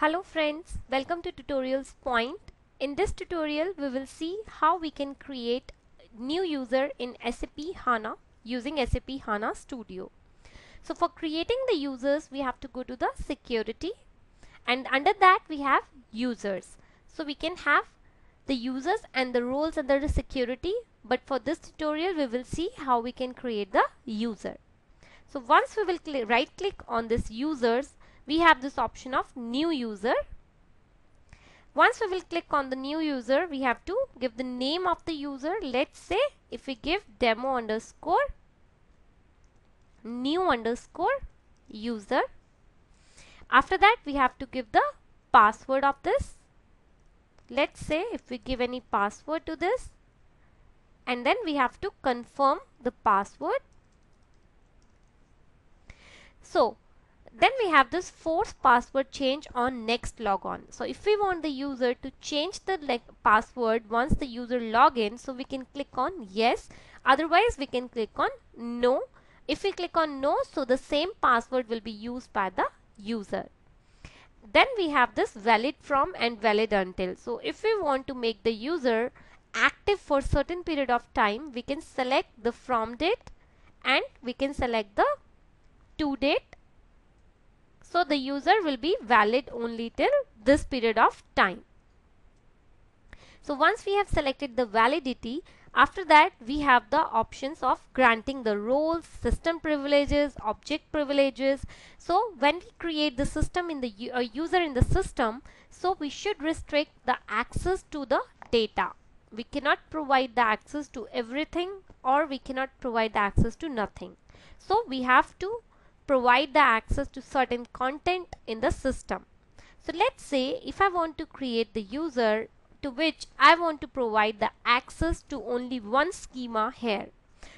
Hello friends, welcome to tutorials point. In this tutorial we will see how we can create new user in SAP HANA using SAP HANA Studio. So for creating the users we have to go to the security and under that we have users. So we can have the users and the roles under the security but for this tutorial we will see how we can create the user. So once we will right click on this users we have this option of new user. Once we will click on the new user, we have to give the name of the user. Let's say if we give demo underscore new underscore user. After that, we have to give the password of this. Let's say if we give any password to this and then we have to confirm the password. So then we have this force password change on next logon. So if we want the user to change the password once the user log in, so we can click on yes. Otherwise we can click on no. If we click on no, so the same password will be used by the user. Then we have this valid from and valid until. So if we want to make the user active for certain period of time, we can select the from date and we can select the to date so the user will be valid only till this period of time. So once we have selected the validity, after that we have the options of granting the roles, system privileges, object privileges. So when we create the system in the uh, user in the system, so we should restrict the access to the data. We cannot provide the access to everything or we cannot provide the access to nothing. So we have to provide the access to certain content in the system. So let's say if I want to create the user to which I want to provide the access to only one schema here.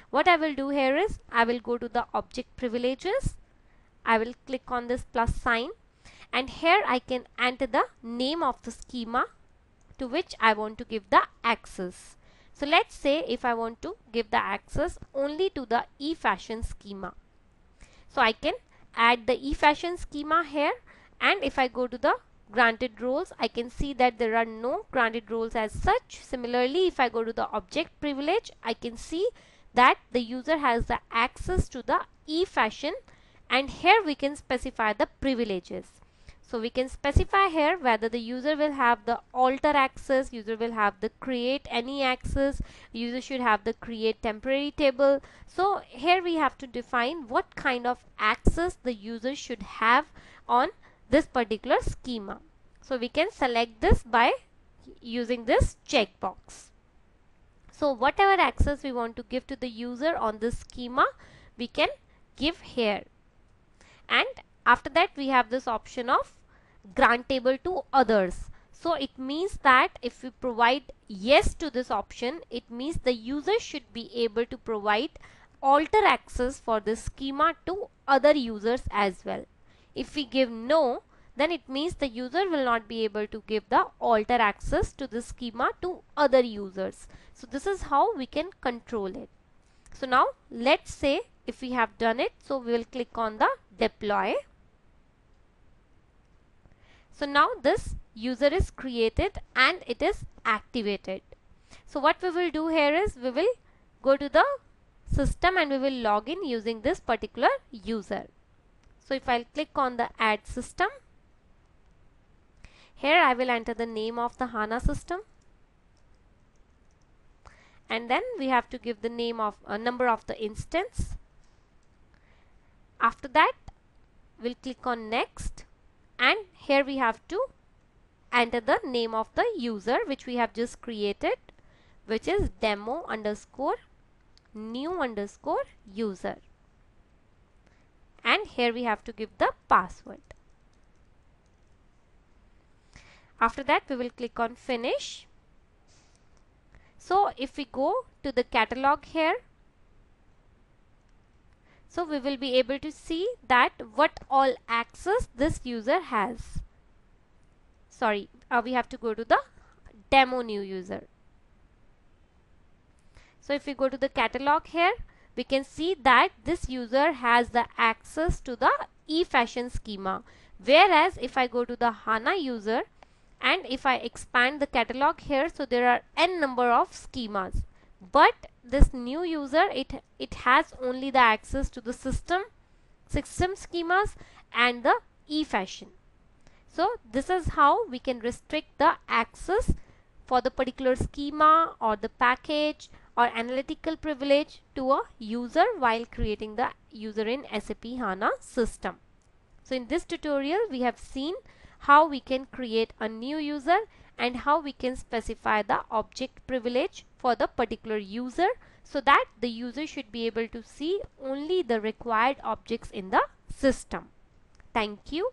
What I will do here is I will go to the object privileges. I will click on this plus sign and here I can enter the name of the schema to which I want to give the access. So let's say if I want to give the access only to the eFashion schema. So I can add the eFashion schema here and if I go to the granted roles I can see that there are no granted roles as such. Similarly if I go to the object privilege I can see that the user has the access to the eFashion and here we can specify the privileges. So we can specify here whether the user will have the alter access, user will have the create any access, user should have the create temporary table. So here we have to define what kind of access the user should have on this particular schema. So we can select this by using this checkbox. So whatever access we want to give to the user on this schema, we can give here. And after that we have this option of grantable to others. So it means that if we provide yes to this option, it means the user should be able to provide alter access for this schema to other users as well. If we give no, then it means the user will not be able to give the alter access to the schema to other users. So this is how we can control it. So now let's say if we have done it, so we will click on the deploy so now this user is created and it is activated. So what we will do here is we will go to the system and we will log in using this particular user. So if I'll click on the add system, here I will enter the name of the HANA system and then we have to give the name of a number of the instance. After that we'll click on next and here we have to enter the name of the user which we have just created which is demo underscore new underscore user. And here we have to give the password. After that we will click on finish. So if we go to the catalog here so we will be able to see that what all access this user has. Sorry, uh, we have to go to the demo new user. So if we go to the catalog here, we can see that this user has the access to the eFashion schema. Whereas if I go to the HANA user and if I expand the catalog here, so there are n number of schemas. But this new user, it, it has only the access to the system, system schemas and the e-fashion. So this is how we can restrict the access for the particular schema or the package or analytical privilege to a user while creating the user in SAP HANA system. So in this tutorial we have seen how we can create a new user and how we can specify the object privilege for the particular user so that the user should be able to see only the required objects in the system. Thank you.